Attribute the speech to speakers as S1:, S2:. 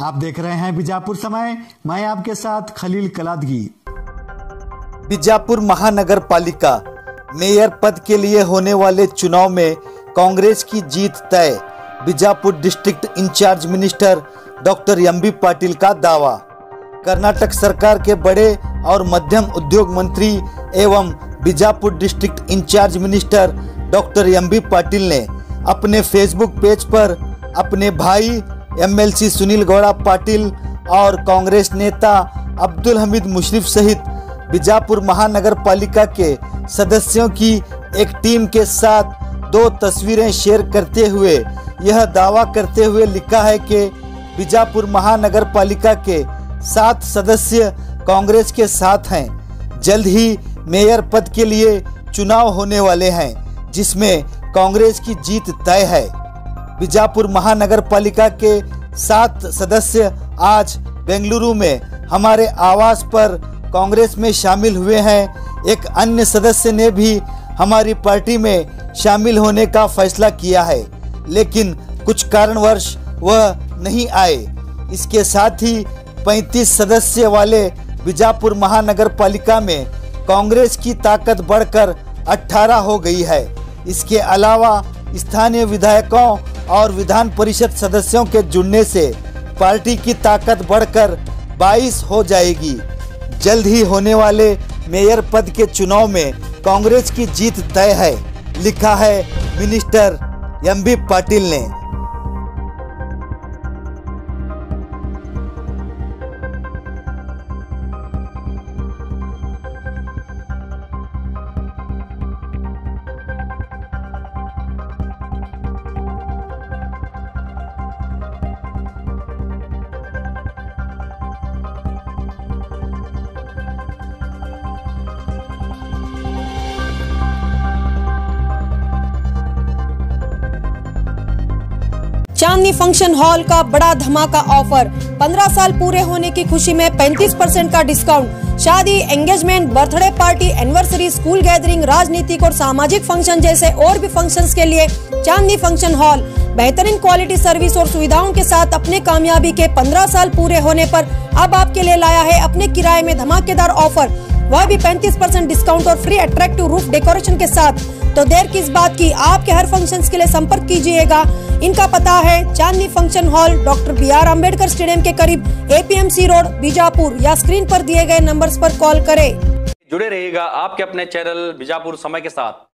S1: आप देख रहे हैं बीजापुर समय। मैं आपके साथ खलील कलादगी।
S2: बीजापुर महानगर पालिका मेयर पद के लिए होने वाले चुनाव में कांग्रेस की जीत तय। Bijapur district incharge minister doctor M Patil का दावा। कर्नाटक सरकार के बड़े और मध्यम उद्योग मंत्री एवं Bijapur district incharge minister doctor M Patil ने अपने फेसबुक पेज पर अपने भाई एमएलसी सुनील गौड़ा, पाटिल और कांग्रेस नेता अब्दुल हमीद मुशरिफ सहित बीजापुर महानगर पालिका के सदस्यों की एक टीम के साथ दो तस्वीरें शेयर करते हुए यह दावा करते हुए लिखा है कि बीजापुर महानगर पालिका के सात सदस्य कांग्रेस के साथ हैं। जल्द ही मेयर पद के लिए चुनाव होने वाले हैं, जिसमें कांग्रेस की जीत तय है। बीजापुर महानगर पालिका के सात सदस्य आज बेंगलुरु में हमारे आवास पर कांग्रेस में शामिल हुए हैं। एक अन्य सदस्य ने भी हमारी पार्टी में शामिल होने का फैसला किया है, लेकिन कुछ कारणवश वह नहीं आए। इसके साथ ही 35 सदस्य वाले बीजापुर महानगर पालिका में कांग्रेस की ताकत बढ़कर 18 हो गई है। इसके अलावा स्थानीय विधायकों और विधान परिषद सदस्यों के जुड़ने से पार्टी की ताकत बढ़कर 22 हो जाएगी। जल्द ही होने वाले मेयर पद के चुनाव में कांग्रेस की जीत तय है, लिखा है मिनिस्टर एम बी पाटिल ने।
S3: चांदनी फ़ंक्शन हॉल का बड़ा धमाका ऑफ़र। 15 साल पूरे होने की खुशी में 35 परसेंट का डिस्काउंट। शादी engagement birthday party anniversary school gathering राजनीतिक और सामाजिक फ़ंक्शन जैसे और भी फ़ंक्शंस के लिए चांदनी फ़ंक्शन हॉल। बेहतरीन क्वालिटी सर्विस और सुविधाओं के साथ अपने कामयाबी के 15 साल पूरे होने पर अब आपके लिए लाया है अपने किराए में धमाकेदार ऑफ़र। वह भी 35 परसेंट डिस्काउंट और फ्री अट्रैक्टिव रूफ डेकोरेशन के साथ। तो देर किस बात की? आपके हर फ़ंक्शन के लिए संपर्क कीजिएगा। इनका पता है, Chandni function hall doctor B R Ambedkar stadium के करीब एपीएमसी रोड बीजापुर। या स्क्रीन पर दिए गए नंबर्स पर कॉल करें।
S4: जुड़े रहेगा आपके अपने चैनल बीजापुर समय के साथ।